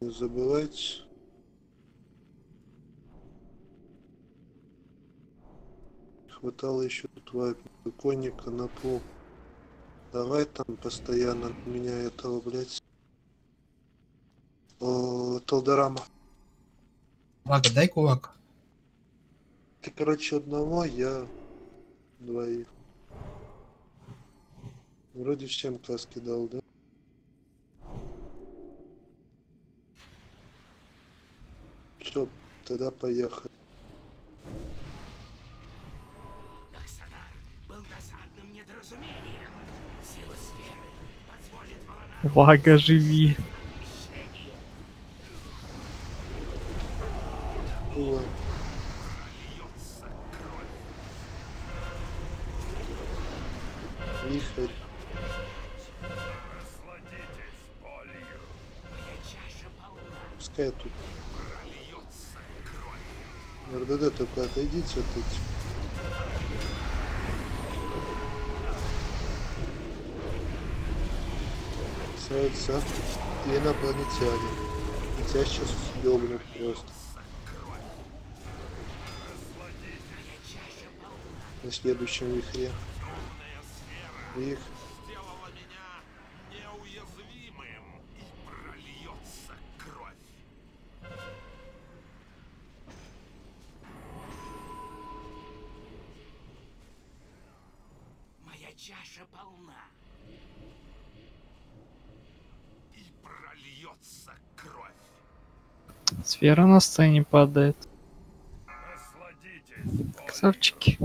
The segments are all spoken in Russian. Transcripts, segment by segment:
Не забывайте. Хватало еще твоего конника на пол. Давай там постоянно меня этого, блядь. О, Толдорама. Лага, дай кулак. Ты, короче, одного, я двоих. Вроде всем таски дал, да? Все, тогда поехали. Оксанар был На следующем вихре. Вих. сделала меня неуязвимым, и прольется кровь. Моя чаша полна. И прольется кровь. Сфера на сцене падает. Насладитесь Красавчики.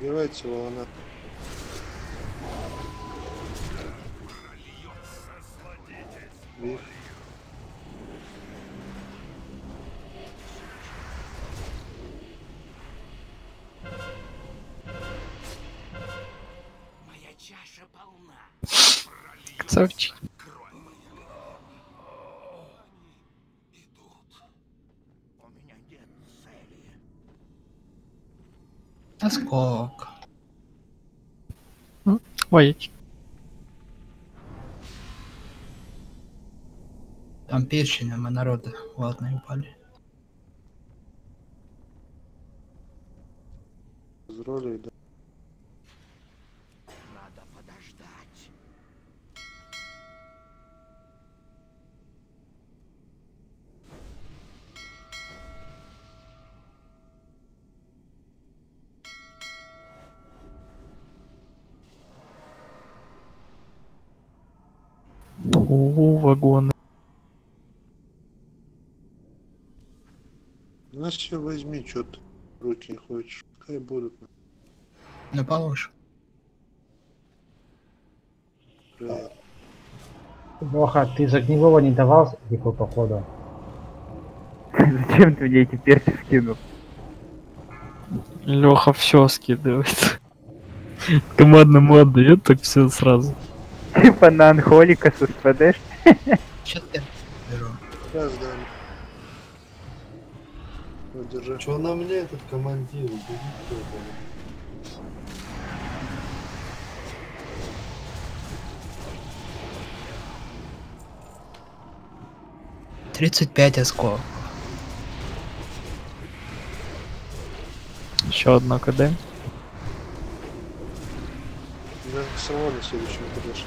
Убивайте его, она. Наскок. Ой, Там перщина, мы народа. Ладно, упали. Что ты руки не хочешь. Хай будут. Ну, положь. Правильно. Леха, ты за огневого не давал типа походу? Зачем ты мне эти перси скинул? Леха все скидывает. Командному отдает, так все сразу. Типа на анхолика с СПД. Сейчас я беру. Сейчас, да. Держи. Что на мне этот командир? Убери кто-то. 35 осколков. Еще одна КД. Меня самого на следующем подошел.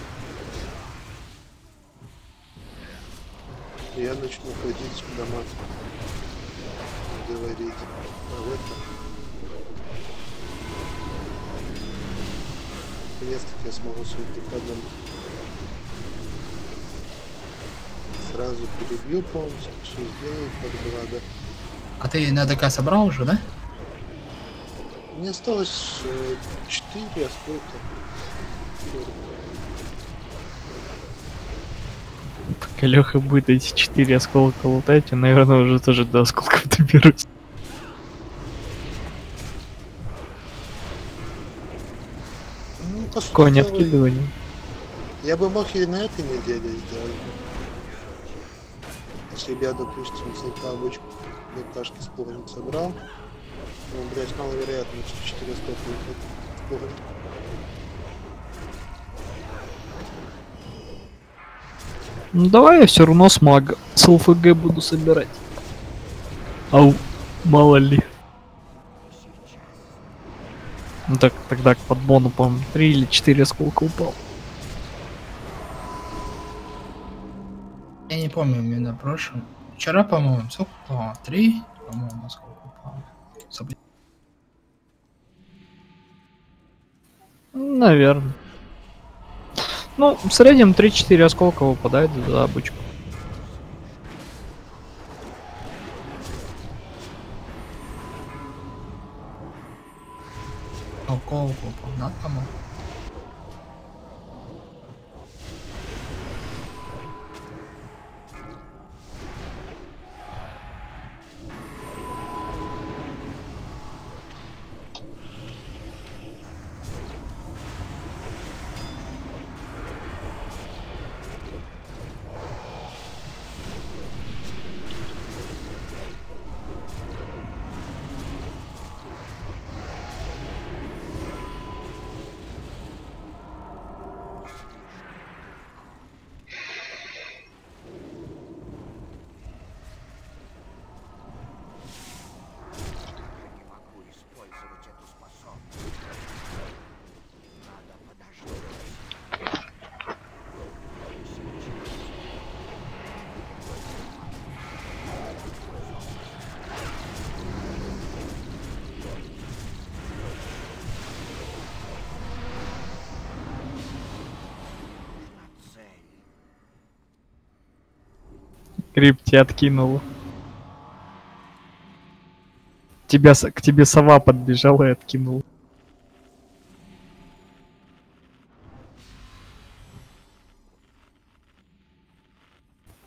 Я начну ходить в дома. Говорить. А в этом... Наконец-таки я смогу своим прикладом сразу перебью полностью, все сделаю как была, да. А ты на ДК собрал уже, да? Мне осталось э, 4, а сколько? Пока Леха будет эти четыре осколка лутать, я, наверное, уже тоже до осколков доберусь. Ну, по сути Конь дела, откидывание. Я бы мог и на этой неделе сделать. Если бы я, допустим, за обычку ДКшки с пугалем собрал, ну, блядь, маловероятно, что 4 сколько Ну давай я все равно с мага с ЛФГ буду собирать. Ау, мало ли. Ну так тогда к подбону, по-моему, 3 или 4 осколка упал. Я не помню именно прошлым. Вчера, по-моему, сколько упало? Три, по-моему, сколько упало. Наверное. Ну, в среднем 3-4 осколка выпадает за обычку. Ну, колку упал. Надо, по-моему. Крип тебя откинула. Тебя, к тебе сова подбежала и откинула.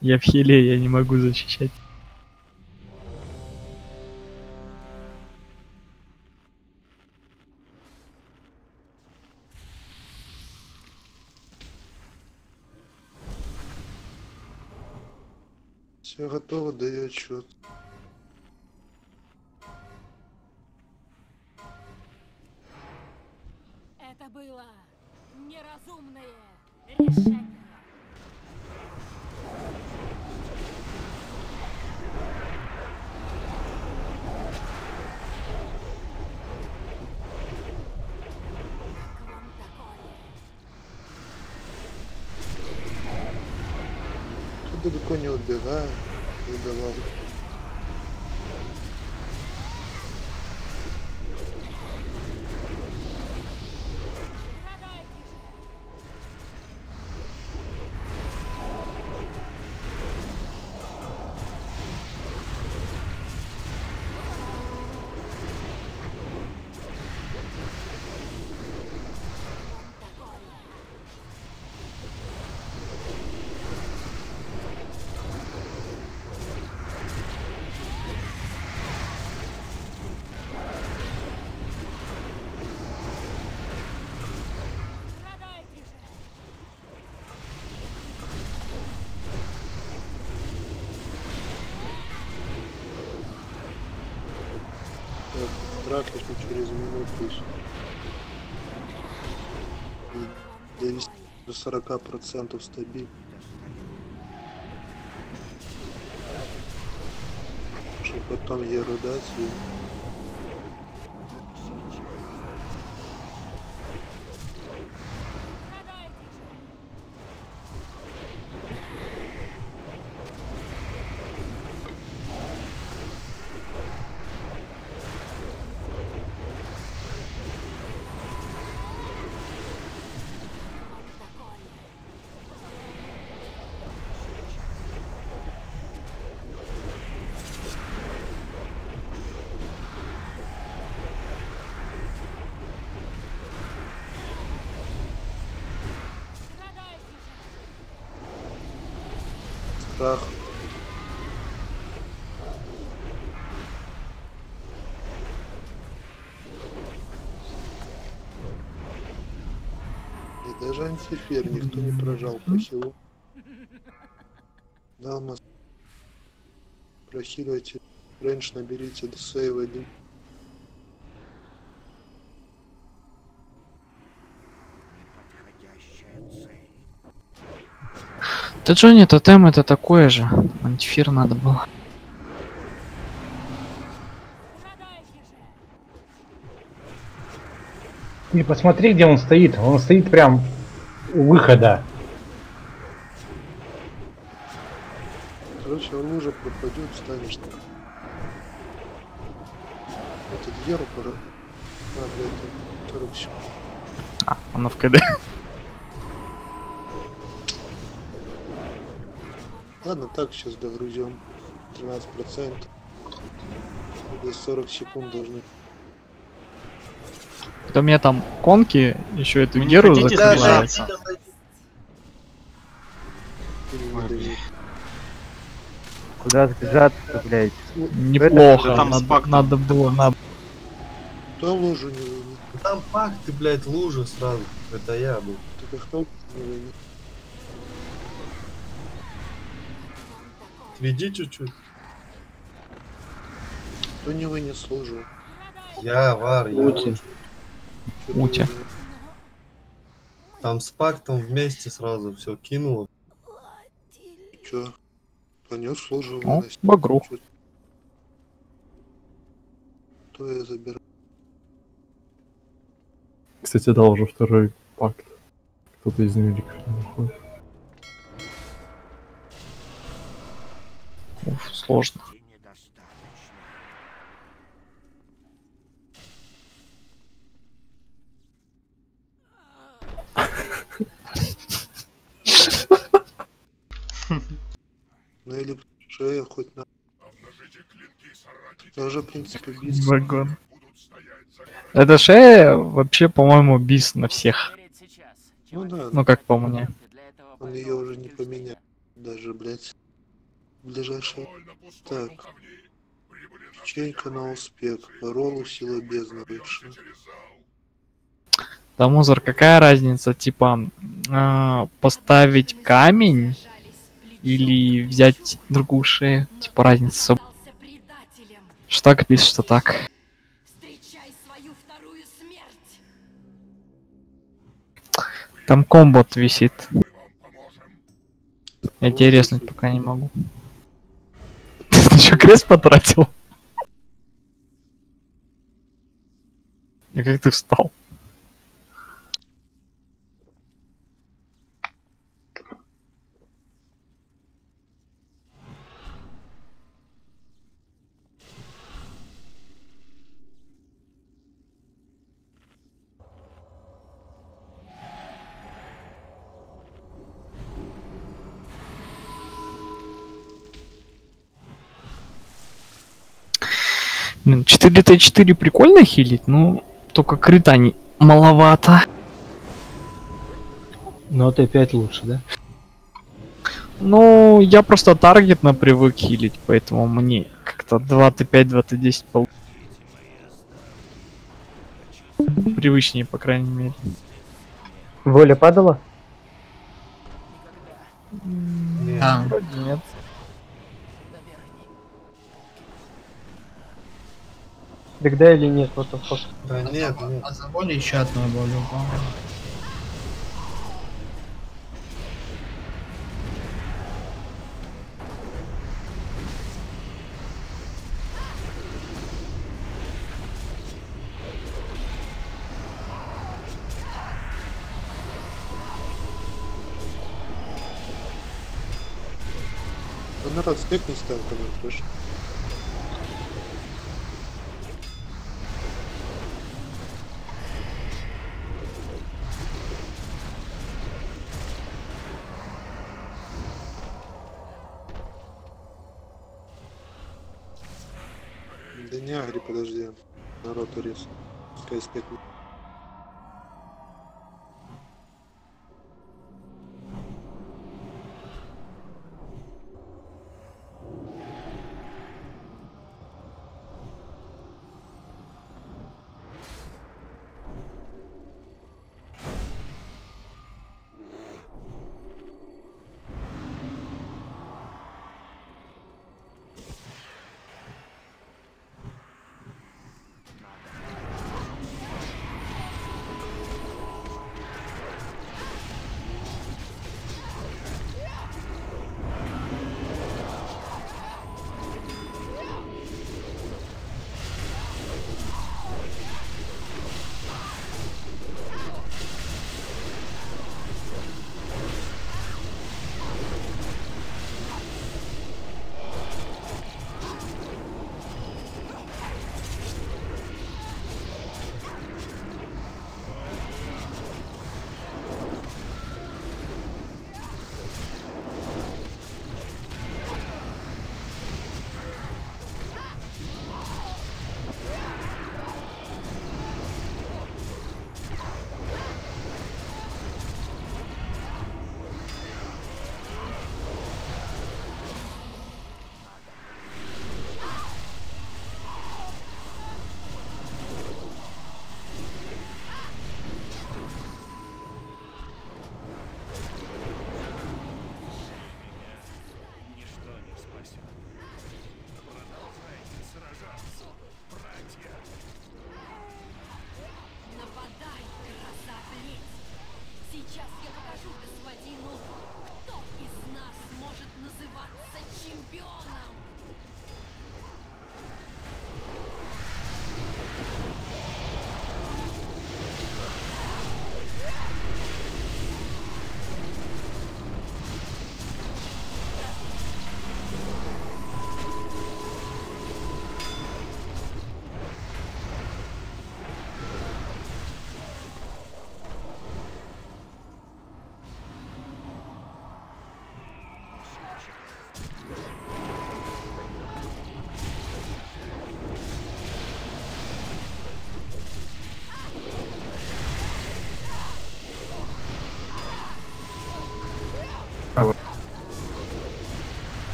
Я в хиле, я не могу защищать. Даю практику через минуту довести до 40 процентов стабильно. Чтобы потом ерудать и И антифер никто не прожал по хилу. Да, у нас прохиливайте. Рейндж наберите до сейв один. Да Джонни, тотем это такое же. Антифир надо было. Ты посмотри, где он стоит. Он стоит прям выхода. Короче, он уже пропадет, станешь там. Этот Еру пора. А, блядь, 40 секунд. А, оно в КД. Ладно, так сейчас догрузим. 13%. До 40 секунд должны. Да у меня там конки еще эту Вы геру переводили. Куда сбежаться, блядь? Неплохо. Там надо, спак. надо было, надо. Кто лужу не? Там пак, ты, блядь, лужа сразу. Это я был. А кто? Отведи чуть-чуть. Кто не вынес лужу? Я, Вар, я. Ути. Там с пактом вместе сразу все кинуло. Чё? Понес лужу О, выносить? багру. Чё? То я забираю. Кстати, да, уже второй пакт. Кто-то из невеликих не находит. Уф, сложно. Ну или шея хоть на... Я уже, в принципе, бис. Вагон. Это шея вообще, по-моему, бис на всех. Ну да, Ну как по мне. он ее уже не поменяет. Даже, блядь. Ближайший. Так. Печенька на успех. Роллу сила бездны бывшая. Да, Музор, какая разница, типа, а, поставить камень или взять другую шею? Типа, разница. Что так пишет, что так. Там комбот висит. Я пока не могу. Ты что, крест потратил? И как ты встал? Блин, 4Т4 прикольно хилить, ну, только крита не маловато. Но Т5 лучше, да? Ну, я просто таргетно привык хилить, поэтому мне как-то 2Т5, 2Т10 пол... Привычнее, по крайней мере. Воля падала? Да. Вроде нет. Так да или нет, вот fuck? Да нет, нет. А за более чатную более, по-моему. народ не стал, когда. Пускай стекнет.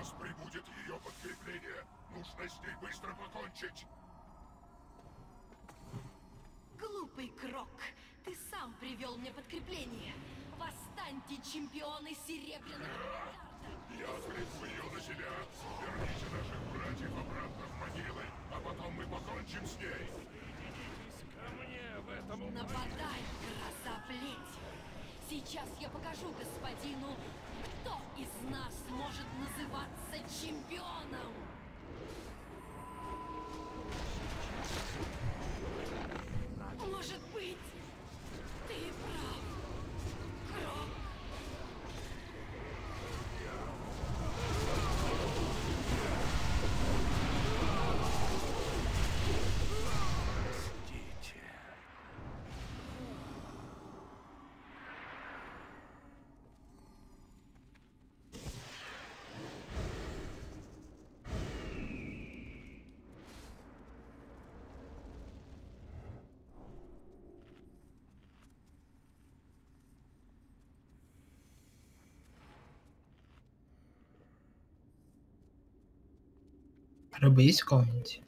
Сейчас прибудет ее подкрепление. Нужно с ней быстро покончить. Глупый Крок, ты сам привел мне подкрепление. Восстаньте, чемпионы Серебряного Миллиарда! Я отвлеку ее на себя. Верните наших братьев обратно в могилы, а потом мы покончим с ней. ко мне в этом Нападай, гроза плеть! Сейчас я покажу господину, кто из нас может называться чемпионом! Может Рыба есть у кого-нибудь?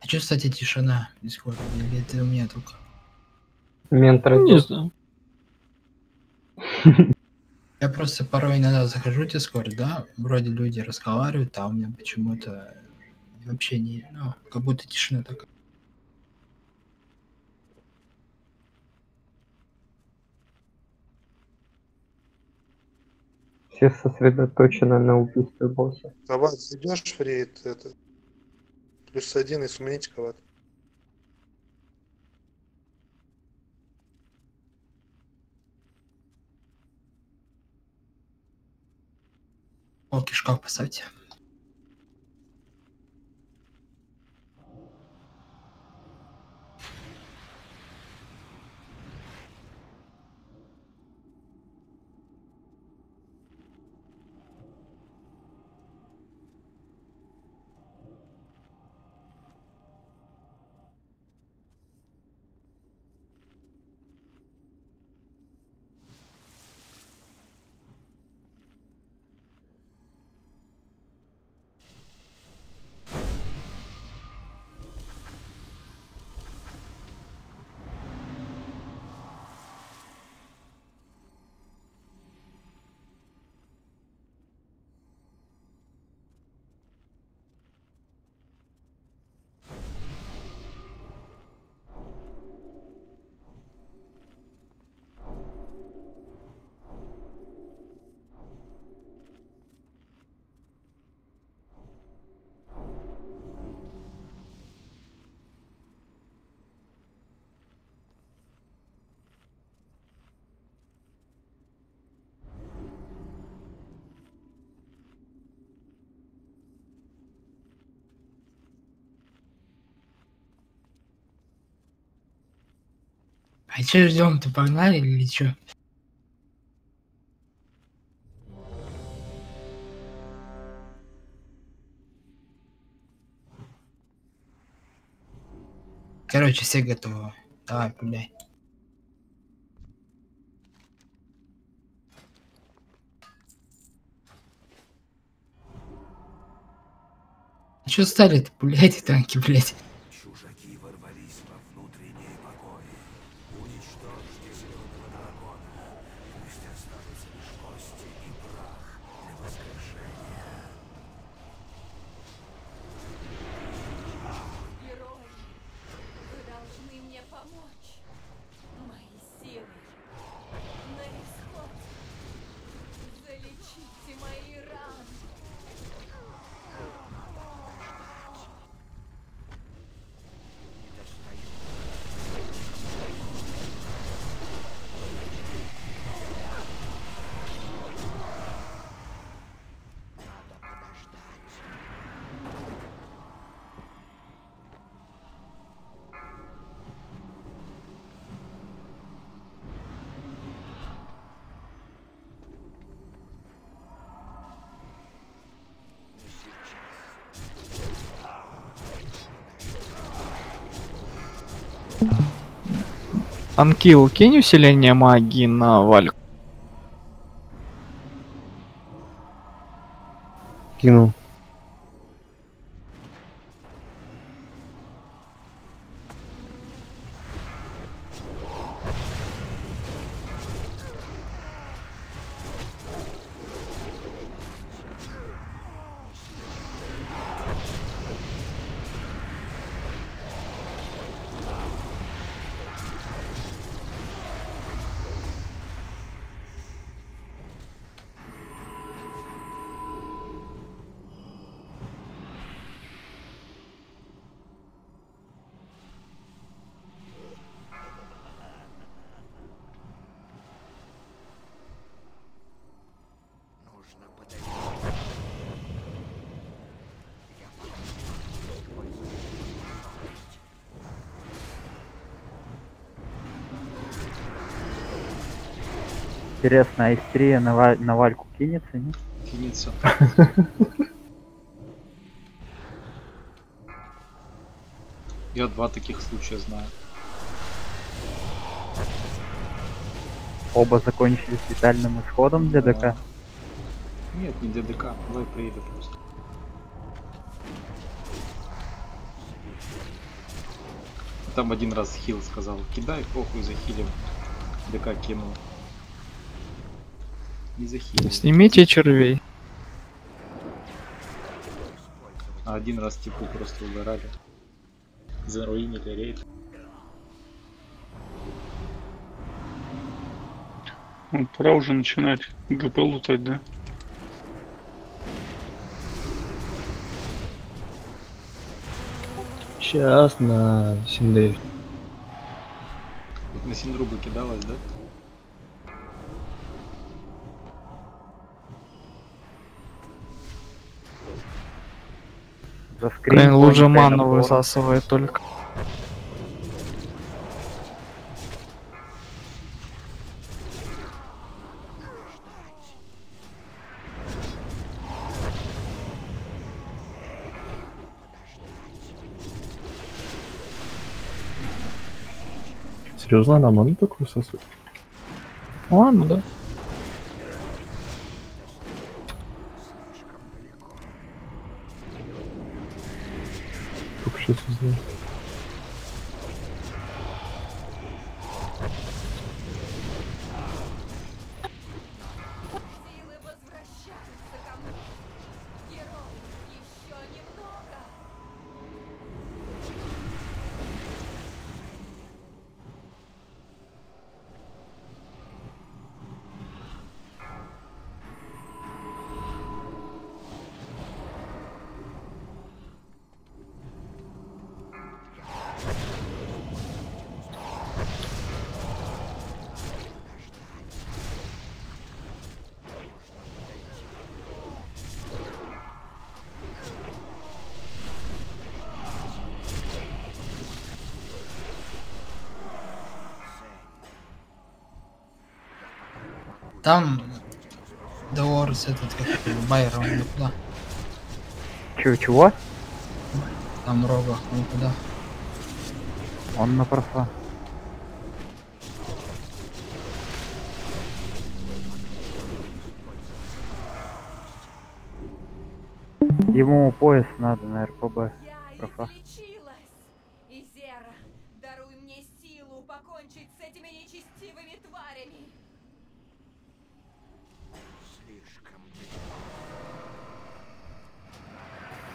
А что, кстати, тишина? Или это у меня только? Ментор ну, не знаю. Я просто порой иногда захожу в Дискорд, да, вроде люди разговаривают, а у меня почему-то вообще не, ну, как будто тишина такая. Все сосредоточены на убийстве босса. Кават, зайдешь в рейд, это... Плюс один и сменить кават. Полки шкаф поставьте. А че ждем-то, погнали или что? Короче, все готовы. Давай, пуляй. Че стали-то, пуляйте танки, блядь. Анкил, кинь усиление магии на Вальку. Кинул. Интересно, а истерия на, Ва- на Вальку кинется, нет? Кинется. Я два таких случая знаю. Оба закончились летальным исходом для ДК. Нет, не ДДК, давай приедет просто. там один раз хил сказал. Кидай, похуй, захилим. ДК кинул. И захилил. Снимите червей. А один раз типу просто угорали. Заруинили рейд. Ну, пора уже начинать ГП лутать, да? Сейчас на Синдель. Вот на синдрубы кидалось, да? Блин, лучше ману высасывает только. Серьезно, она ману такую сосуд? Ладно, да. Только сейчас узнал. Там Деорс этот как Байер, он куда? Чего, чего? Там Рога, он куда? Он на профа. Ему пояс надо на РПБ. Профа.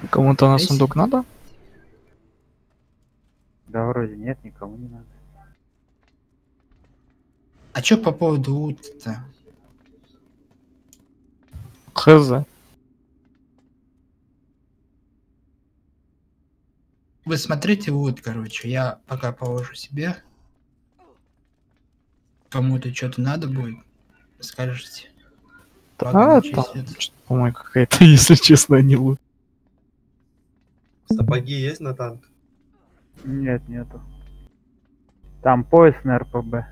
Кому-то на сундук надо? Да вроде нет, никому не надо. А чё по поводу ут-то? Хз. Вы смотрите ут, короче, я пока положу себе. Кому-то что-то надо будет, скажете. А, там, по-моему, какая-то, если честно, не лут. Сапоги есть на танк? Нет, нету. Там пояс на РПБ.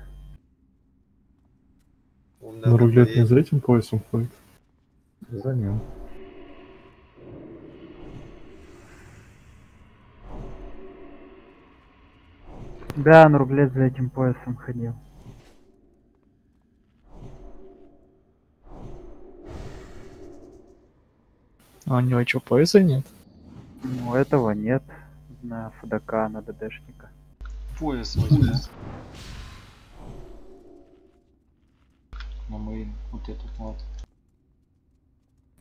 На рулет не за этим поясом ходит? За ним. Да, на рублет за этим поясом ходил. А у него что, пояса нет? Ну, этого нет. На ФДК, на ДДшника. Пояс возьму. На мейн. Вот этот вот.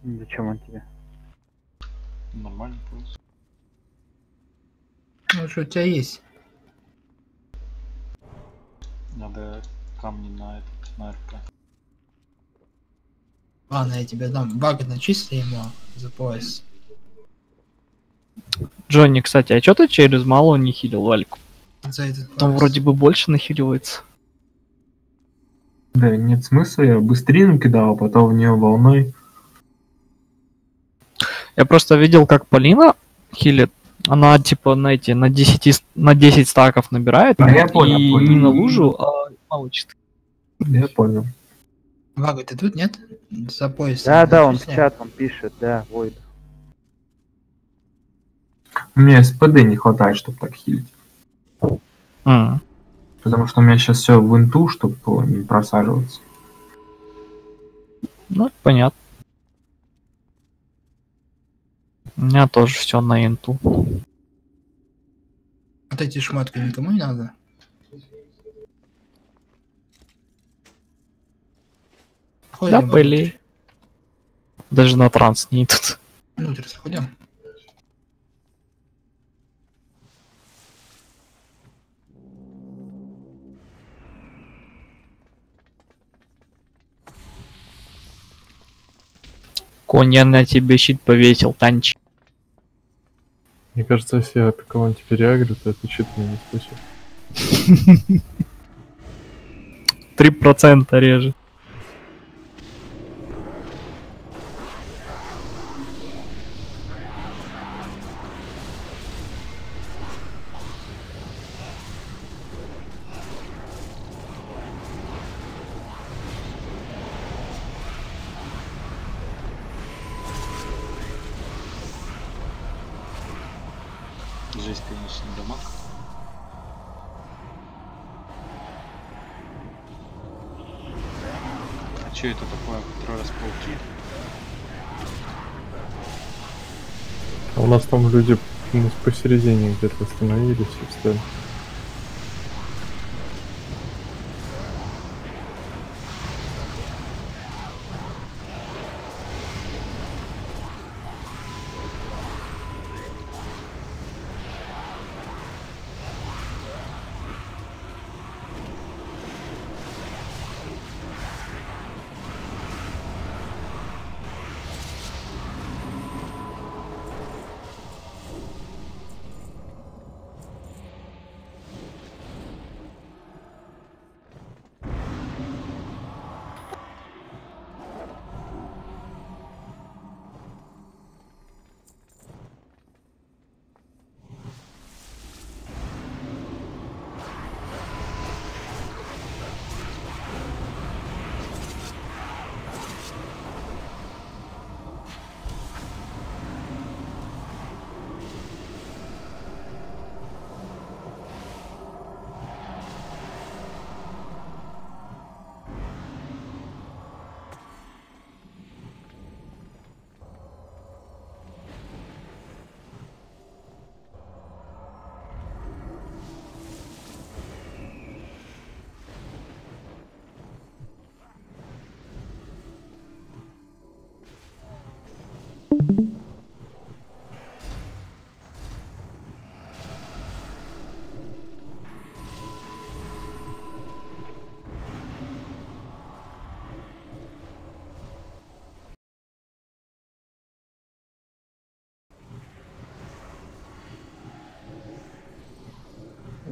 Зачем он тебе? Нормальный пояс. Ну что у тебя есть? Надо камни на этот, на РП. Ладно, я тебе дам. Баг начисли ему за пояс. Джонни, кстати, а что ты через малую не хилил Вальку? За этот Там вроде бы больше нахиливается. Да, нет смысла, я быстрее накидал, а потом в нее волной. Я просто видел, как Полина хилит. Она типа на эти на 10, с- на 10 стаков набирает Да, я понял, и понял. не на лужу, а получит. Я понял. Вага, ты тут нет? За пояс. Да, да, он в чат, он пишет, да, Войд. У меня СПД не хватает, чтобы так хилить. М. Потому что у меня сейчас все в инту, чтобы не просаживаться. Ну, понятно. У меня тоже все на инту. Вот эти шмотки никому не надо. Да, Ходим были. Даже на транс не идут. Внутрь сходим. Конь, я на тебе щит повесил, танчик. Мне кажется, если я кого-нибудь переагрю, то это щит мне не спасет. Три процента реже. Люди ну, посередине где-то остановились и встали.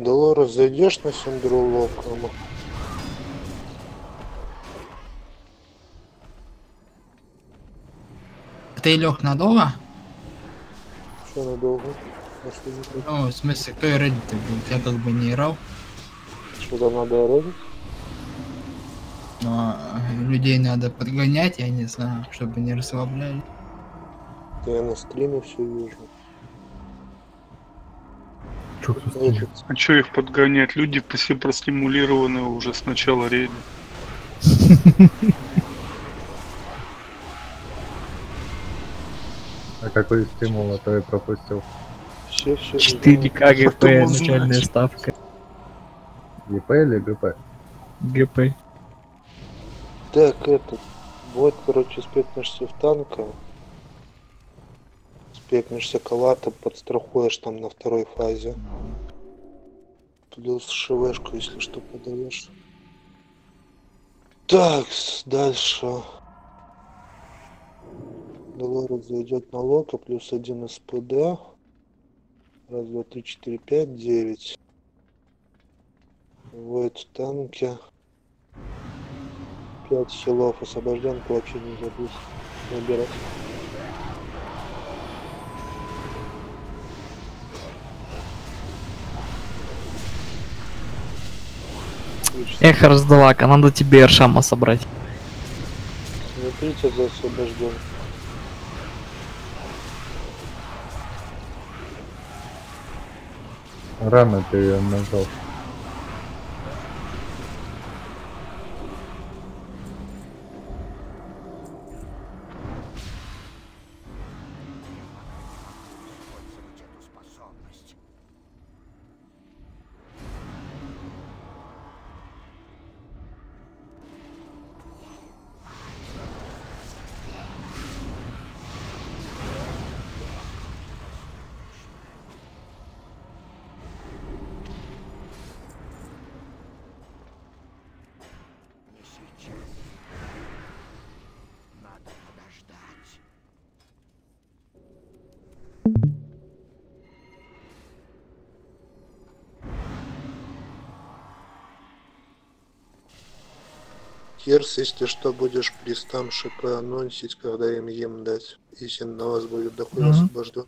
Долорес, зайдешь на Синдру Локома? Ты лег надолго? Что надолго? А? Ну, в смысле, кто и родитель будет? Я как бы не играл, Что там надо родить? но э, людей надо подгонять, я не знаю, чтобы не расслабляли. Да я на стриме все вижу. А чё их подгонять? Люди все простимулированы уже с начала рейда. А какой стимул, а то я пропустил. все, все. 4 КГП, Кто начальная ставка. ГП или ГП? ГП. Так, этот, вот, короче, спекнешься в танка, спекнешься калата, подстрахуешь там на второй фазе. Плюс швшку, если что, подаешь. Так, дальше. Долларов зайдет на лока, плюс один СПД. Раз, два, три, четыре, пять, девять. Воет в танке. 5 хилов освобожденку вообще не забудь набирать. Эх, раздалака, надо тебе Эршама собрать. Смотрите за освобожден. Рано ты ее нажал. Кирс, если что, будешь пристам ШП анонсить, когда им ем дать. Если на вас будет дохуя Мгм. освобожден.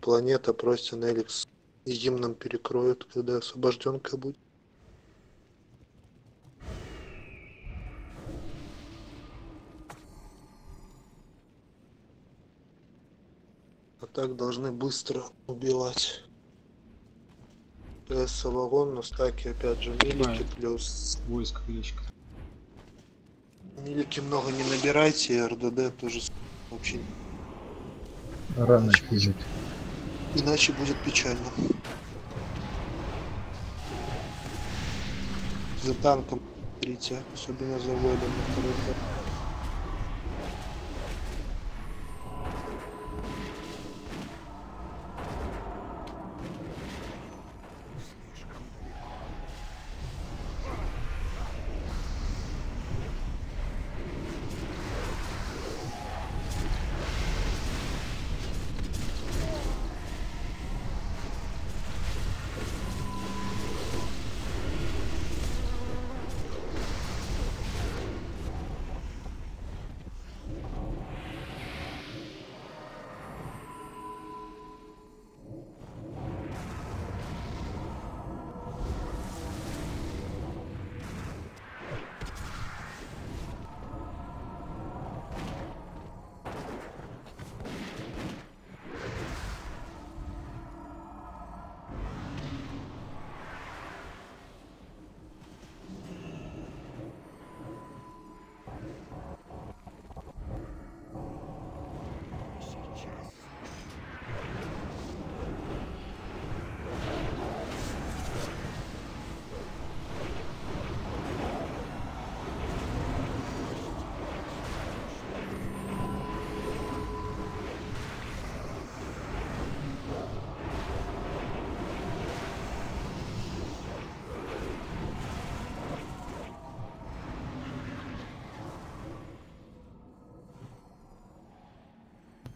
Планета просит Эликс. Им нам перекроют, когда освобожденка будет. А так должны быстро убивать. ПС вагон на стаке опять же милики плюс. Войск кличка. Милики много не набирайте, и РДД тоже вообще. Рано кинуть. Иначе будет печально. За танком смотрите, особенно за Войдом на второй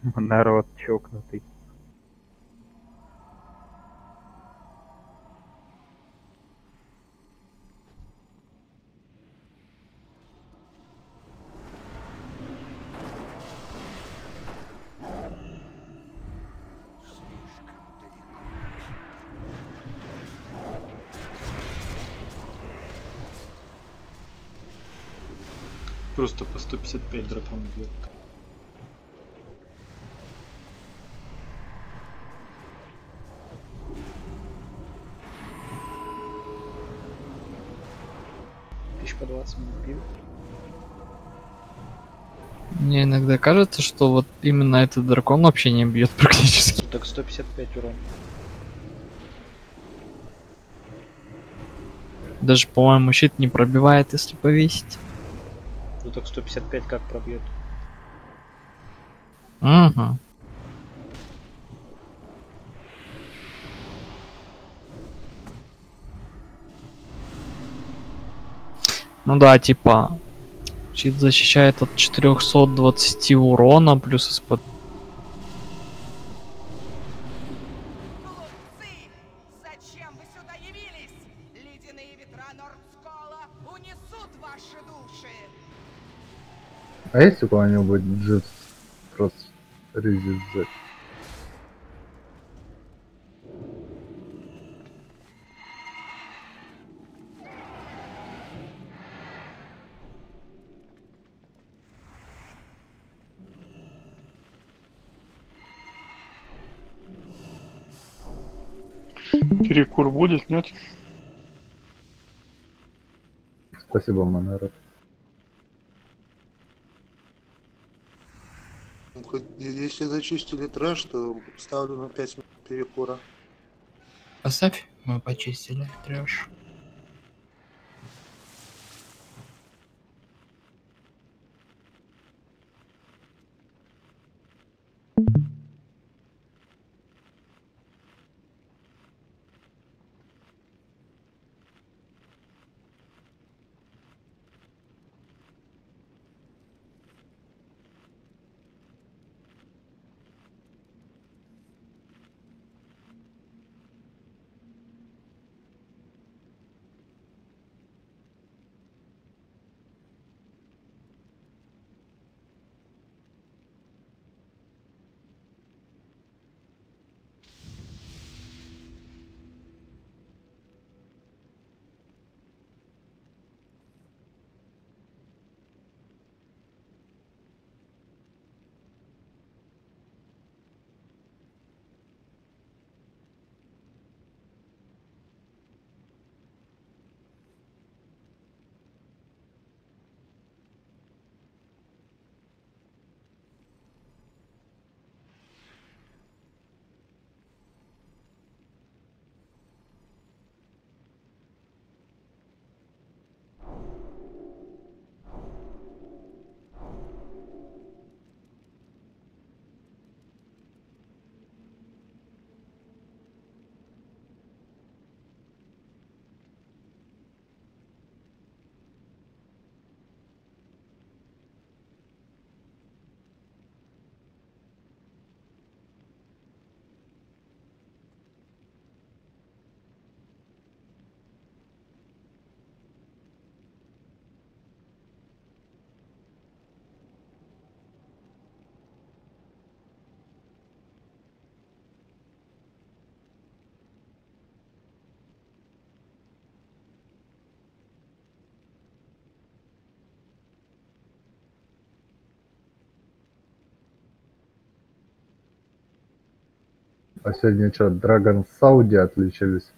Народ чокнутый. Просто по 155 дракон бьет. Тысяч по 20 минут бил. Мне иногда кажется, что вот именно этот дракон вообще не бьет практически. Так 155 урон. Даже, по-моему, щит не пробивает, если повесить. Ну так 155 как пробьет? Угу. Ну да, типа, щит защищает от 420 урона, плюс из-под... А есть у кого-нибудь джит просто резизет? Перекур будет, нет? Спасибо, Монерот. Ну, Если зачистили трэш, то ставлю на 5 минут перекура. Поставь, мы почистили трэш. А сегодня что, Драгон Сауди отличились?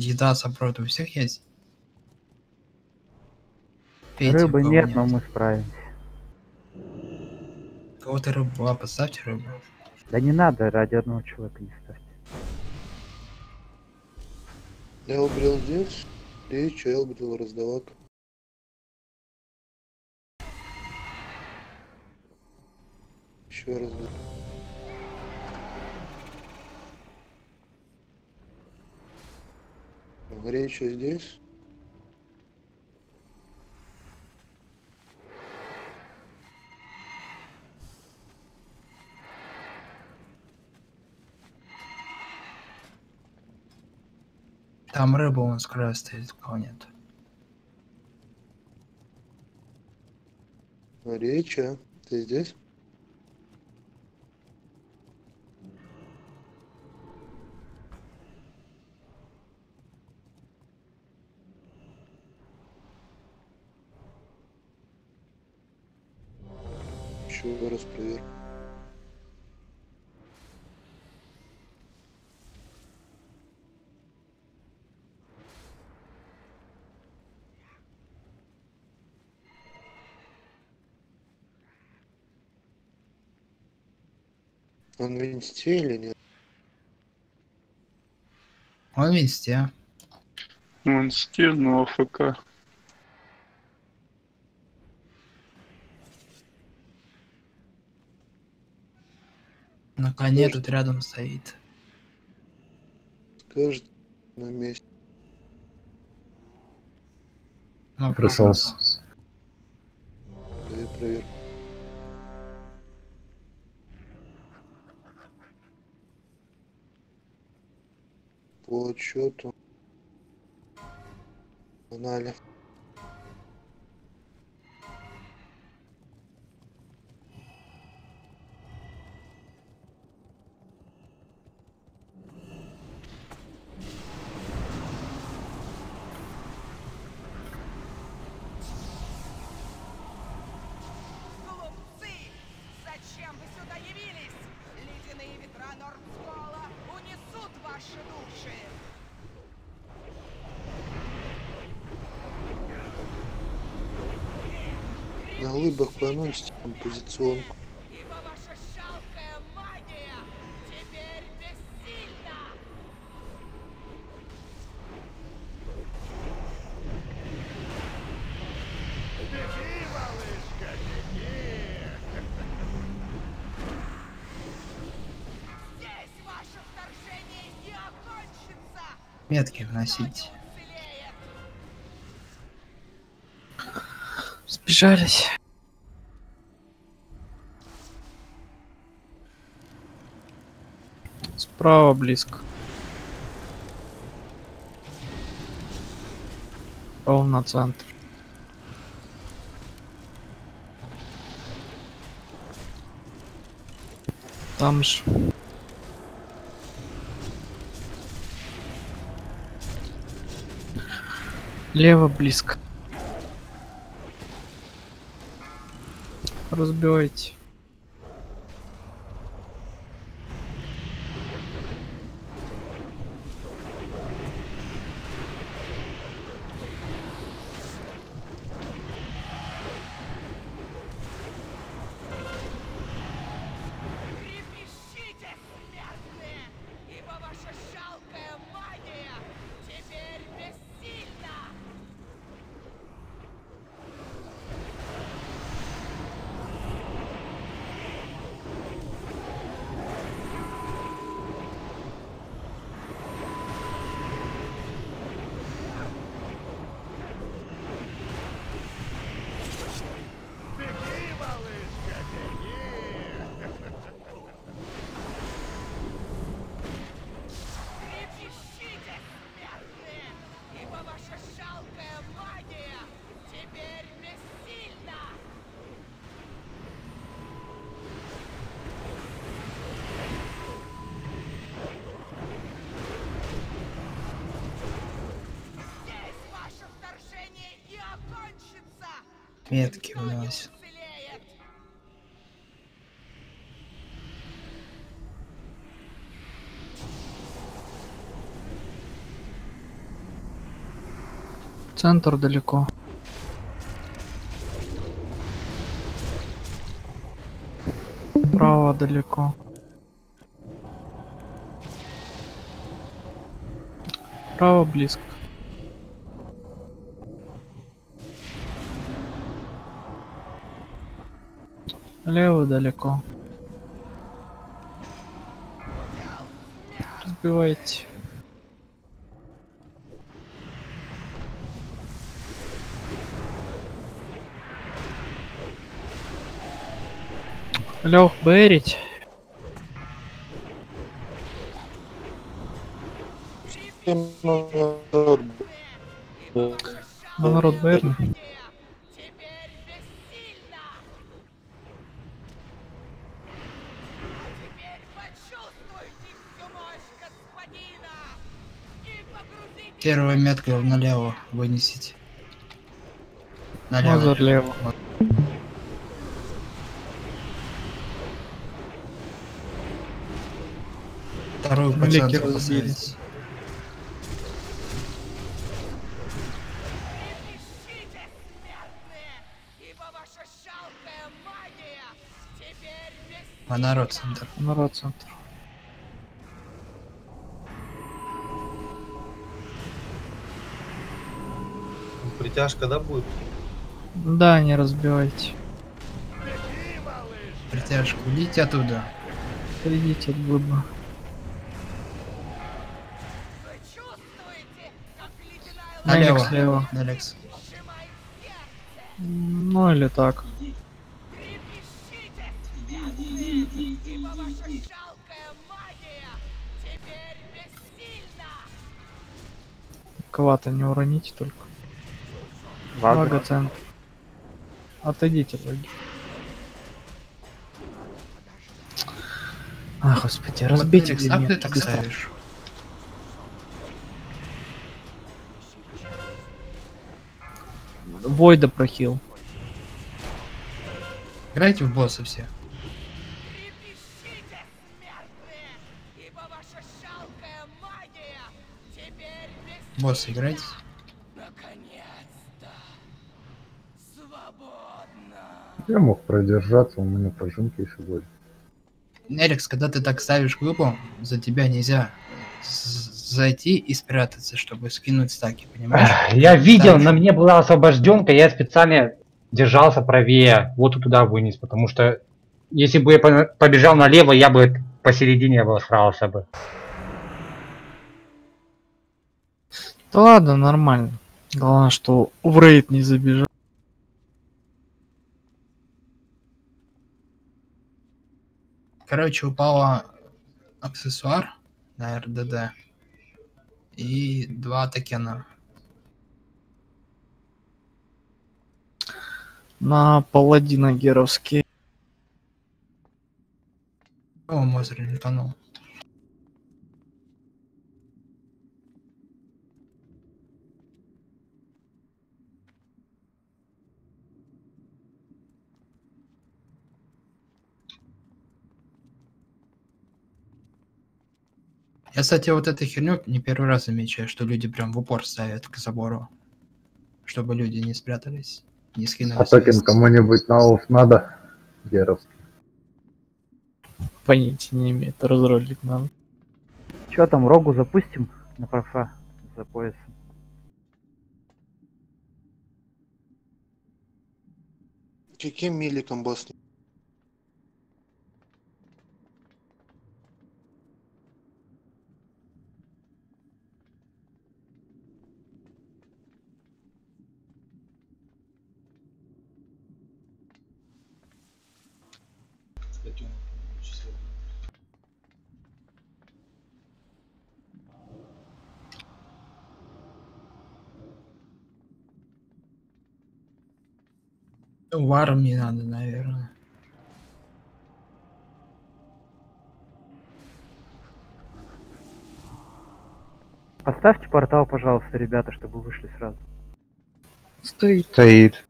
Еда сопротив у всех есть? Пейте, Рыбы кого нет, но мы справимся. Кого-то рыба была, поставьте рыбу. Да не надо, ради одного человека не ставьте. Элбрил здесь. Речь, Элбрил, раздавак. Еще раз. Речь здесь. Там рыба нас края стоит, кого нет. Речь, а? Ты здесь? Еще раз проверь. Он в инсте или нет? Он в инсте. В инсте, но АФК. На коне тут рядом стоит. Каждый на месте. Ну, Красавцы. Дай проверку. По отчету. Канале. Композиционку. Ибо ваша жалкая магия теперь бессильна! Беги, малышка, беги! Здесь ваше вторжение не окончится! Метки вносить. Сбежались. Справа близко. Ровно центр. Там же. Лево близко. Разбивайте. Центр далеко. Право далеко. Право близко. Лево далеко. Разбивайте. Лех, бэрить. На народ бэрни. Первая метка налево вынесите. Налево. Мазур лево. Вторую по Блики центру разбились. поставить. Ибо ваша жалкая магия теперь бессильна! А народ центр. Народ центр. Притяжка, да, будет? Да, не разбивайте. Притяжку. Идите оттуда. Идите от глыба. Налево. Алекс слева. Алекс. Ну или так. Квата не уроните только. Вага центр. Отойдите, враги. А, господи, разбейте Алекс, как ты так ставишь? Войда прохил. Играйте в босса все. Босса играйте. Я мог продержаться, у меня прожимки еще были. Эрикс, когда ты так ставишь глупо, за тебя нельзя зайти и спрятаться, чтобы скинуть стаки, понимаешь? Я видел, на мне была освобожденка, я специально держался правее, вот и туда вынес, потому что если бы я по- побежал налево, я бы посередине обосрался бы. Да ладно, нормально. Главное, что в рейд не забежал. Короче, упала аксессуар на РДД и два токена. На паладина геровский. О, Мозер не тонул. Я, кстати, вот эту херню не первый раз замечаю, что люди прям в упор ставят к забору, чтобы люди не спрятались, не скинулись. А токен кому-нибудь на off надо? Геровский. Понятия не имеет, разролить надо. Че там, рогу запустим на профа за поясом? Каким миликом босс? В армии надо, наверное. Поставьте портал, пожалуйста, ребята, чтобы вышли сразу. Стоит. Стоит.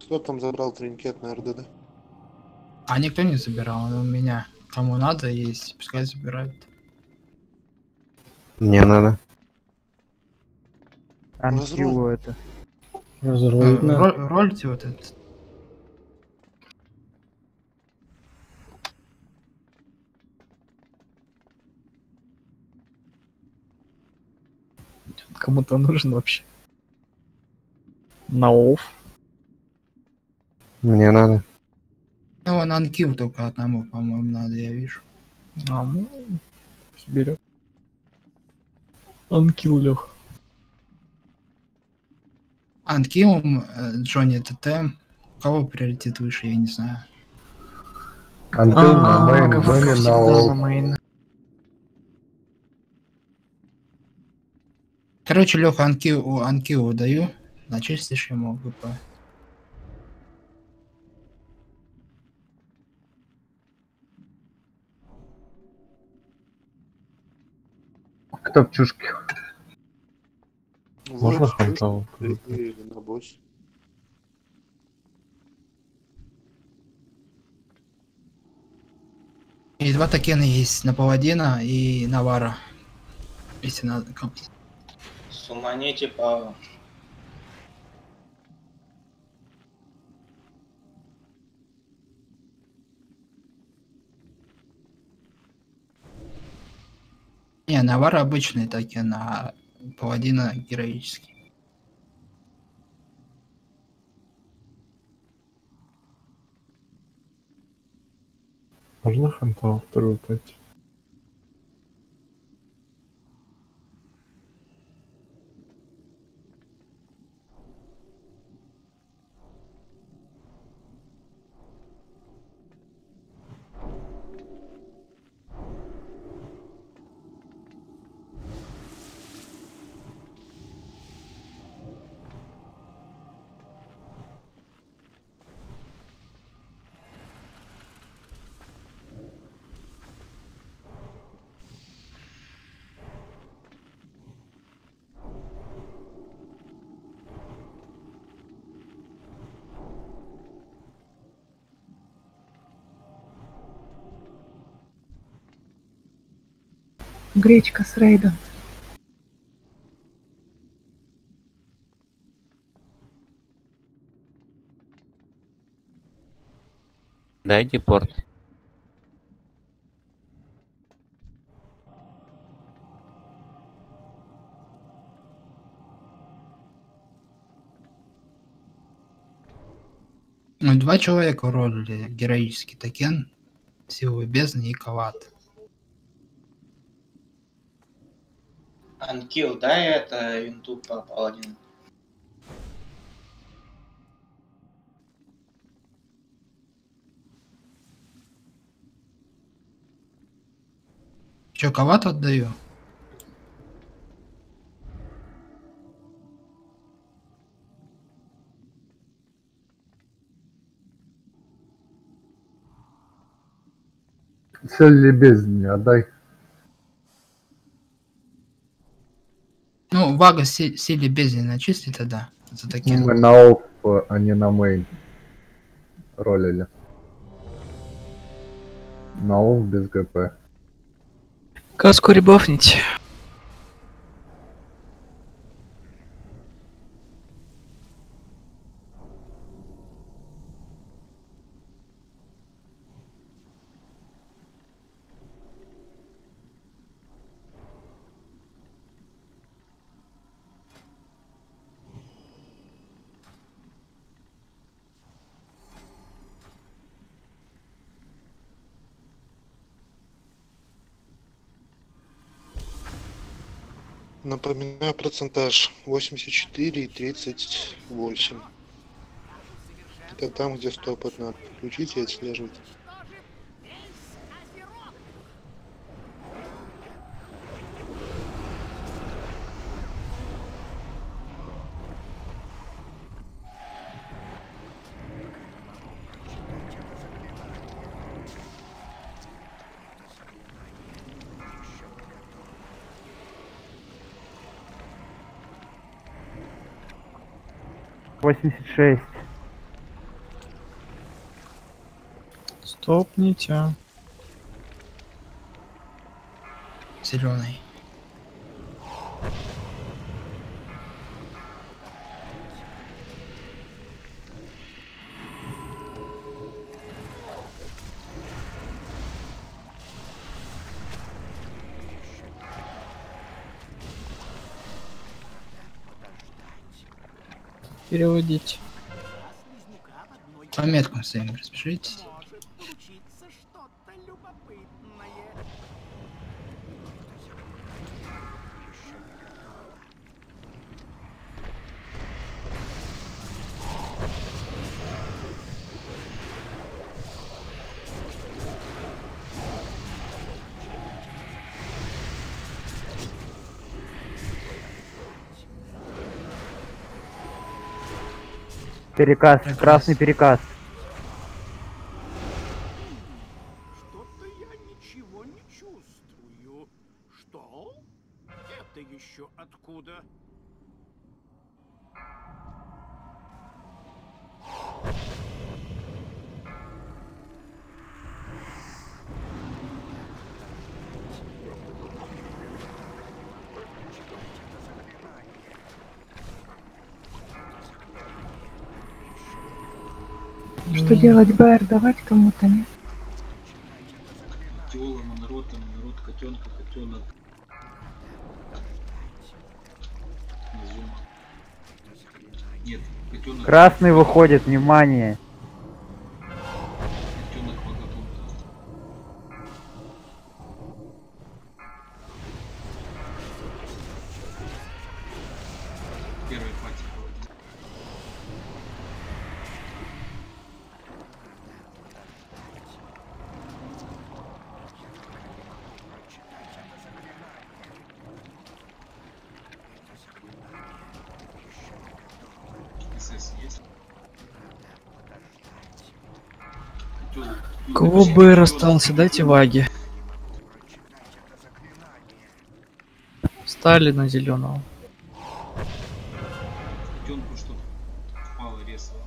Кто там забрал тринкет на РДД? А никто не забирал, он у меня. Кому надо есть, пускай забирают. Мне надо. Анкилу это. Э, ро- Рольте вот этот. Кому-то нужен вообще. На офф. Мне надо. Ну, он анкил только одному, по-моему, надо, я вижу. А, ну, берет. Анкил Лех. Анкилом, э, Джонни ТТ. У кого приоритет выше, я не знаю. Антил на мейн, Джонни на. Короче, Леха, анкил, анкилу даю. Начистишь ему ВП. Кто в чушке? Можно или на боссе. И два токена есть на Паладина и на Вара. Если надо. кому- Суманите. Не, на Вара обычный токен, а Паладина героический. Можно фантом вторую пойти? Гречка с рейдом. Дайте порт. Ну, два человека уродили героический токен, силы бездны и калат. Анкил, дай это винту по паладину. Че, калат отдаю? Цель бездни, отдай. Ну, Вага си- силе бездны начисли тогда за токен. Мы на off, а не на main ролили. На off без ГП. Каску ребафните. Напоминаю процентаж 84,38. Это там, где стопотно. Включите и отслеживайте. 86. Стопните. Зеленый. Переводить. По меткам своим распишитесь. Переказ, красный переказ. Делать, Байер? Давать кому-то, нет? Котела, монород, монород, котенка, котенок. Нет, котенок. Красный выходит, внимание. БР остался, дайте ваги. Встали на зеленого. Котенку что впало резало.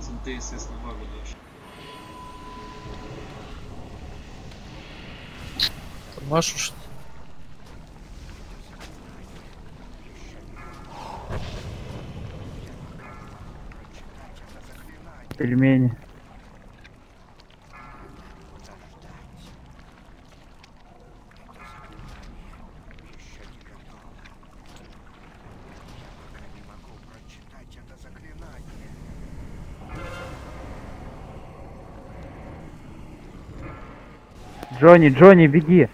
С МТСС на вагу дальше. Вашу что? Пельмени. Джонни, Джонни, беги.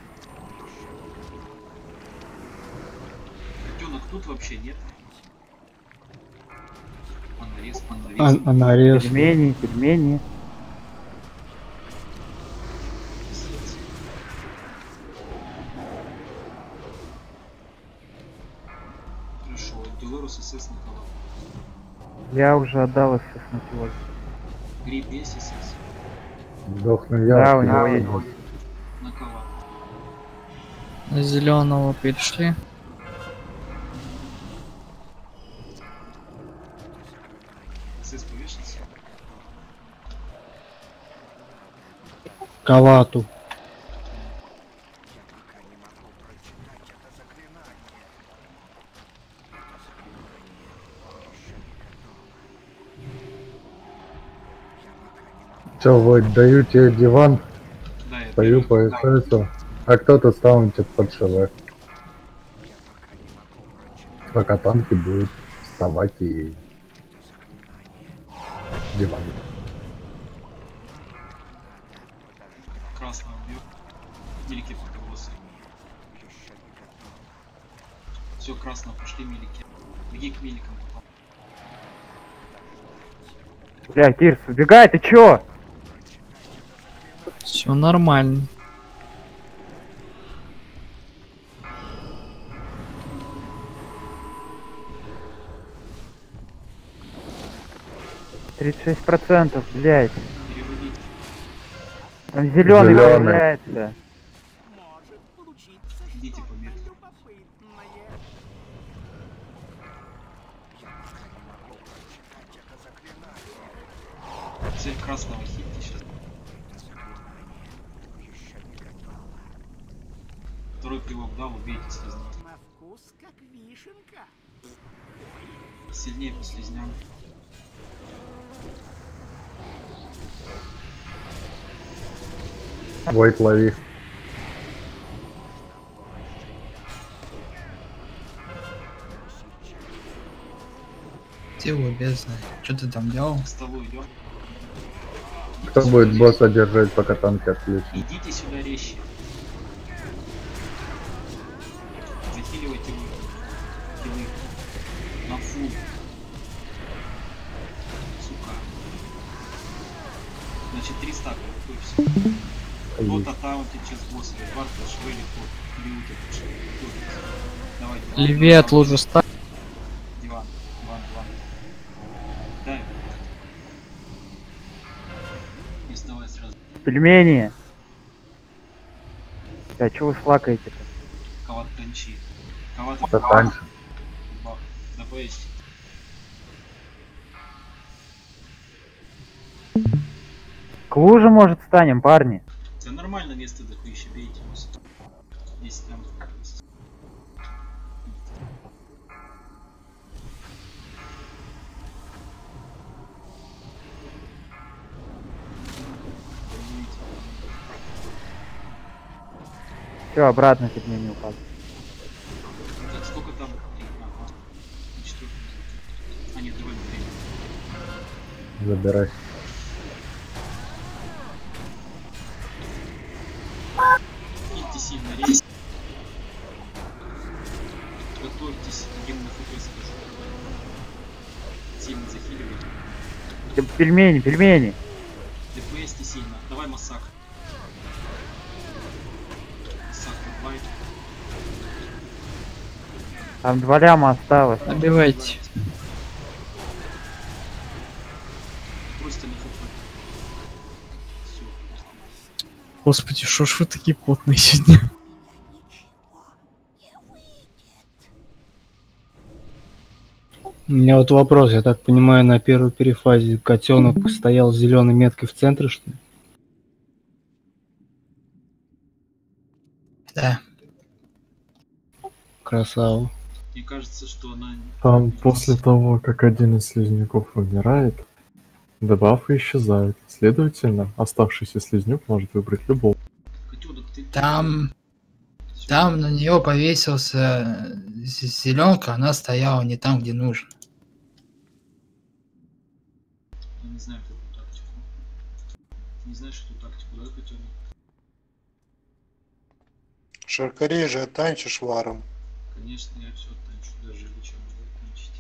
Котенок тут вообще нет. Анарез, А, анарез. Анарез. Пельмени, пельмени. Хорошо, Делорус СС Николай. Я уже отдал их на сегодня. Гриб есть СС? Сдохну Да, у него есть. Зеленого перешли. Калату. Все, Войт, даю тебе диван, Да, я стою по ССу, а кто-то ставит под ШВ. Пока танки будут вставать и диван. Красного. Мелики. Все, красного, пошли мелики. Беги к меликам потом. Бля, Кирс, убегай, ты чё? Все нормально. Тридцать шесть процентов, блядь. Там зеленый Зелёный. появляется. Цель красного хитни сейчас. Второй плевок дал, убейте слизня. На вкус как вишенка. Сильнее по слизням. Войт, лови. Ты его бездна. Что ты там делал? К столу идем. Кто будет босса держать, пока танки отключат? Идите сюда резче. Три стака. Готовься. Кто-то таунтит сейчас босса. Варта, швели, ход. Биуте, Давай, диван. Левее от лужи ставь. Диван, диван, диван. Дай. Не вставай сразу. Пельмени. Да, чё вы слакаете-то? Кават танчи. Кават танчи. Бах. Да поесть. К луже, может, станем, парни? Это нормально место дохуище, бейте нас. Если там... Все, обратно пельмени упал. Так, сколько там? Три, ага. На четвёртом. А нет, давай три. Сильно, рейс. Готовьтесь, на скажу. Сильно. П- Пельмени, пельмени. ДПСьте сильно. Давай массак. Массак давай. Там два ляма осталось. Набивайте. Просто на ФП. Все. Господи, что ж вы такие потные сегодня? У меня вот вопрос, я так понимаю, на первой перефазе котенок стоял с зеленой меткой в центре, что ли? Да. Красава. Мне кажется, что она... Там после того, как один из слизняков умирает, дебафы исчезают. Следовательно, оставшийся слизнюк может выбрать любого. Там... Там на нее повесился зеленка, она стояла не там, где нужно. Я не знаю какую тактику. Ты не знаешь эту тактику, да, котенок? Шаркарей же танчишь варом. Конечно, я все танчу, даже лича могу танчить.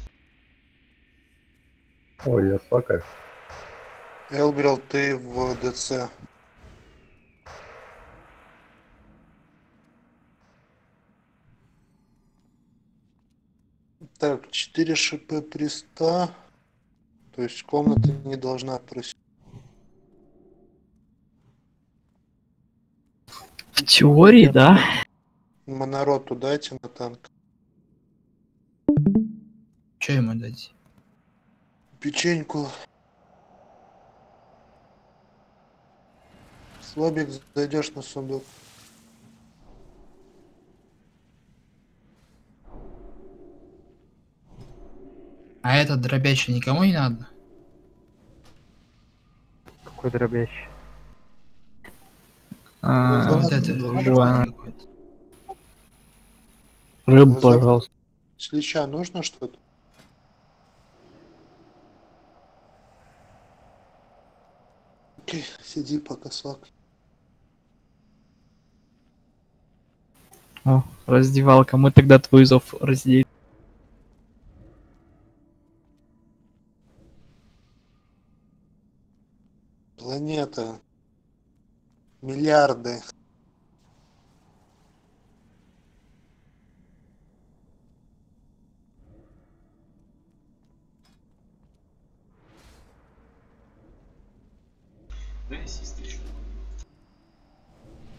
Ой, я сакаю. Элбрил, ты в ДЦ. Так, 4 шп приста. То есть комната не должна просить. В теории, да. Монороту дайте на танк. Че ему дать? Печеньку. Слабик, зайдешь на сундук. А этот дробящий никому не надо? Какой дробящий? А, вот это, какой-то. Рыбу, пожалуйста. С лича нужно что-то? Окей, сиди пока слаг. О, раздевалка. Мы тогда твой зов разделим. Планета. Миллиарды.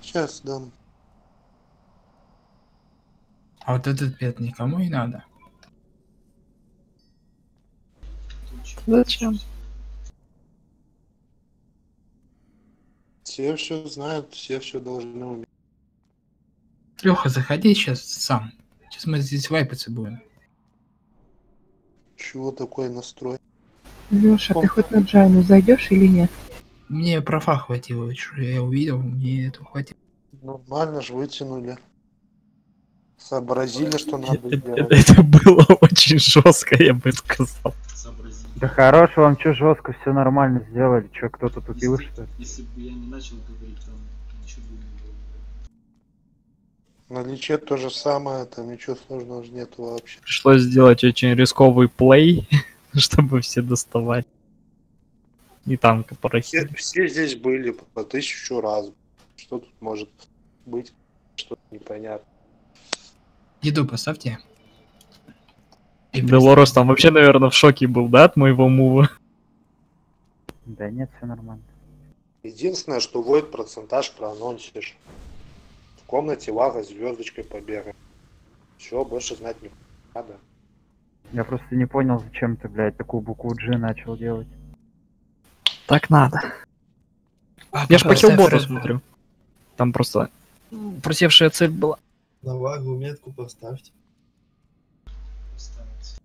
Сейчас дам. А вот этот бед никому не надо. Зачем? Все все знают, все все должны уметь. Леха, заходи сейчас сам. Сейчас мы здесь вайпаться будем. Чего такой настрой? Леша, ты хоть на Джайну зайдешь или нет? Мне профа хватило, что я увидел, мне это хватило. Нормально же вытянули. Сообразили, что надо Это, сделать. это было очень жестко, я бы сказал. Да хорош вам, чё жестко, все нормально сделали. Чё, кто-то тупил, что ли? Если бы я не начал говорить, там ничего бы не было. На личе то же самое, там ничего сложного же нету вообще. Пришлось сделать очень рисковый плей, чтобы все доставать. И танка Все, порахили. все здесь были по тысячу раз. Что тут может быть, что непонятно. Еду поставьте. Делорес там вообще, наверное, в шоке был, да, от моего мува? Да нет, все нормально. Единственное, что вводит процентаж проанонсишь. В комнате лага звездочкой побегай. Все, больше знать не надо. Я просто не понял, зачем ты, блядь, такую букву G начал делать. Так надо. Я ж по хилботу смотрю. Там просто просевшая цель была. На вагу метку поставьте. Ставится.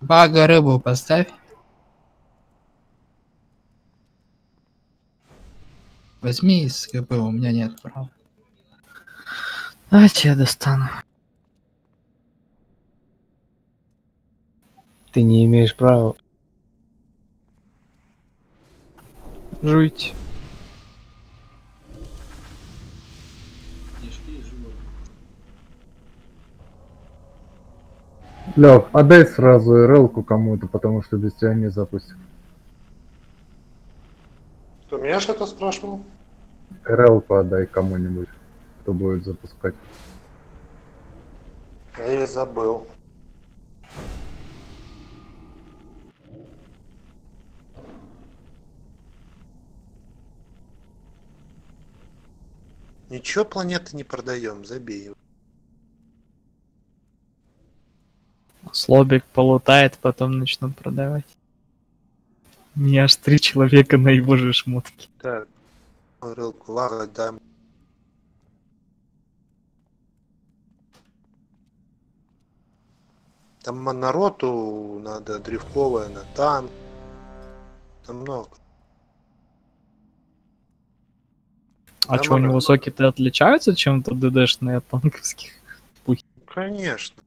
Бага рыбу поставь. Возьми из КП, у меня нет права. Давайте я достану. Ты не имеешь права. Жуйте. Лёх, отдай сразу РЛ-ку кому-то, потому что без тебя не запустим. Кто меня что-то спрашивал? РЛ-ку отдай кому-нибудь, кто будет запускать. Я и забыл. Ничего планеты не продаем, забей. Слобик полутает, потом начнут продавать. У меня аж три человека на его же шмотке. Так. Рылку, лага, дай мне. Там народу надо древковая на танк. Там много. А что, у него соки-то отличаются чем-то ДДшные от танковских? Конечно.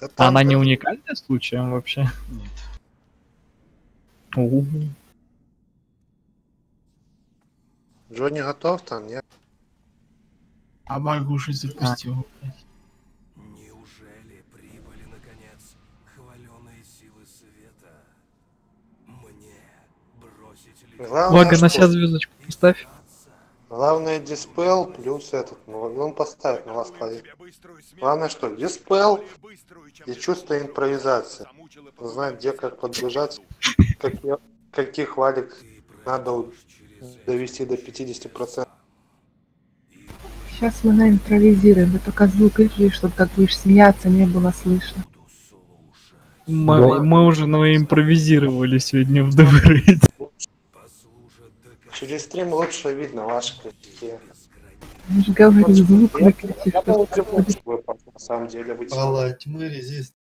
Да А она не уникальная случаем вообще? Нет. У, Джонни готов там, нет? А могу уже запустил. Неужели прибыли, наконец, хваленые силы света? Мне бросить ли... Главное, Вага, на себя звездочку поставь. Главное диспел плюс этот, ну он поставит на вас поверь. Главное что, диспел и чувство импровизации. Знать, где как подбежать, какие- каких валик надо довести до 50%. Сейчас мы наимпровизируем. Вы только звук выключи, чтобы как будешь смеяться, не было слышно. Мы, мы уже наимпровизировали сегодня в ДВР. Через стрим лучше видно ваши критики. Я же говорю, звук что вы на самом деле Алла тьмы резист.